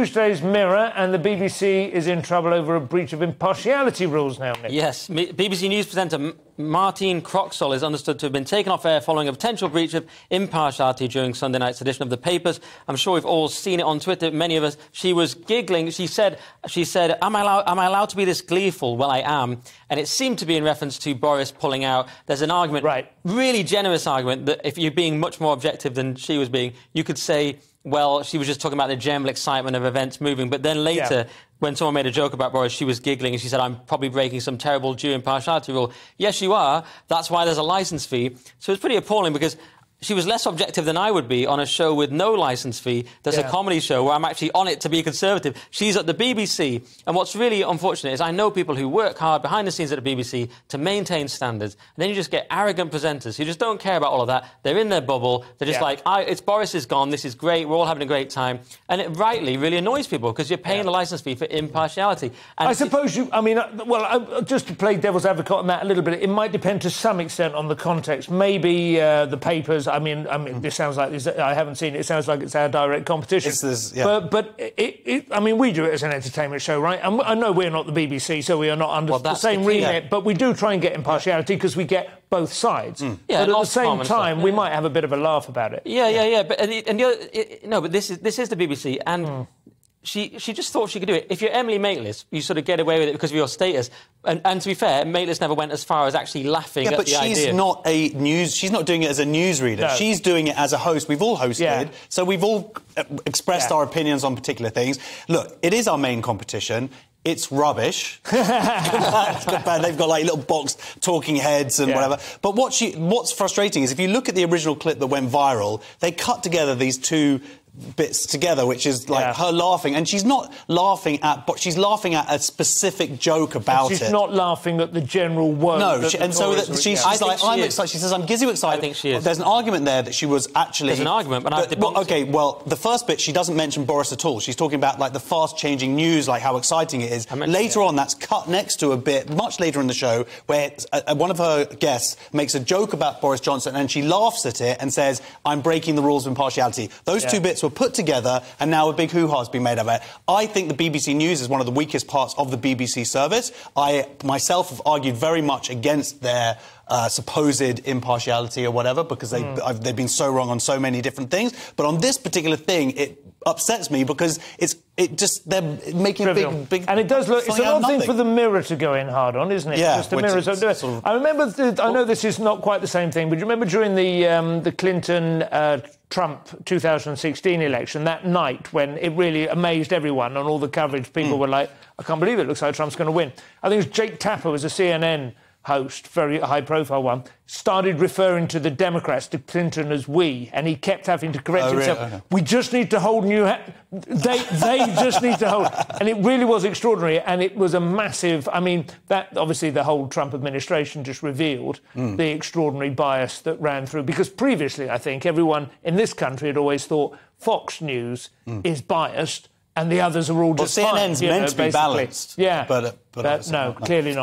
Tuesday's Mirror and the BBC is in trouble over a breach of impartiality rules now, Nick. Yes, BBC News presenter Martine Croxall is understood to have been taken off air following a potential breach of impartiality during Sunday night's edition of the papers. I'm sure we've all seen it on Twitter, many of us. She was giggling. She said, she said am, I allowed, am I allowed to be this gleeful? Well, I am. And it seemed to be in reference to Boris pulling out. There's an argument, right. really generous argument, that if you're being much more objective than she was being, you could say well, she was just talking about the general excitement of events moving. But then later, yeah. when someone made a joke about Boris, she was giggling and she said, I'm probably breaking some terrible due impartiality rule. Yes, you are. That's why there's a license fee. So it's pretty appalling because she was less objective than I would be on a show with no license fee. That's yeah. a comedy show where I'm actually on it to be conservative. She's at the BBC. And what's really unfortunate is I know people who work hard behind the scenes at the BBC to maintain standards. And then you just get arrogant presenters who just don't care about all of that. They're in their bubble. They're just yeah. like, it's Boris is gone. This is great. We're all having a great time. And it rightly really annoys people because you're paying yeah. a license fee for impartiality. And I suppose you, I mean, uh, well, uh, just to play devil's advocate on that a little bit, it might depend to some extent on the context. Maybe uh, the papers, I mean, I mean, this sounds like this, I haven't seen it. It sounds like it's our direct competition. This, yeah. But, but it, it, I mean, we do it as an entertainment show, right? And I know we're not the BBC, so we are not under well, the same the remit, but we do try and get impartiality because we get both sides. Mm. Yeah, but at the same time, we might have a bit of a laugh about it. Yeah, yeah, yeah. But and, and it, no, but this is this is the BBC, and. Mm she she just thought she could do it. If you're Emily Maitlis, you sort of get away with it because of your status. And, and to be fair, Maitlis never went as far as actually laughing yeah, at but she's idea. not a news. She's not doing it as a newsreader. No. She's doing it as a host. We've all hosted, yeah. so we've all uh, expressed yeah. our opinions on particular things. Look, it is our main competition. It's rubbish. They've got like little box talking heads and yeah. whatever. But what she, what's frustrating is if you look at the original clip that went viral, they cut together these two bits together, which is like yeah. her laughing, and she's not laughing at, but she's laughing at a specific joke about she's it. She's not laughing at the general work. No, she, and so that she's, she's like, I'm excited. She says, I'm gizzy excited. I think she is. There's an argument there that she was actually. There's an argument, but, but well, okay. Well, the first bit she doesn't mention Boris at all. She's talking about like the fast-changing news, like how exciting it is. Later on, that's cut next to a bit much later in the show where uh, one of her guests makes a joke about Boris Johnson, and she laughs at it and says, "I'm breaking the rules of impartiality." Those yeah. two bits were put together and now a big hoo-ha has been made of it. I think the BBC News is one of the weakest parts of the BBC service. I myself have argued very much against their uh, supposed impartiality or whatever because they, mm. they've been so wrong on so many different things. But on this particular thing, it upsets me because it's it just they're making Trivial. big big and it does look it's an odd thing for the mirror to go in hard on isn't it yeah just the mirrors sort of, I remember the, I know this is not quite the same thing but you remember during the um, the Clinton uh, Trump 2016 election that night when it really amazed everyone on all the coverage people mm. were like I can't believe it looks like Trump's going to win I think it was Jake Tapper was a CNN host, very high profile one, started referring to the Democrats, to Clinton, as we, and he kept having to correct oh, himself. Really? Okay. We just need to hold new. Ha- they they just need to hold, and it really was extraordinary, and it was a massive. I mean, that obviously the whole Trump administration just revealed mm. the extraordinary bias that ran through. Because previously, I think everyone in this country had always thought Fox News mm. is biased and the others are all just well, CNN's fine, meant know, to be basically. balanced. Yeah, but, uh, but, but no, clearly not.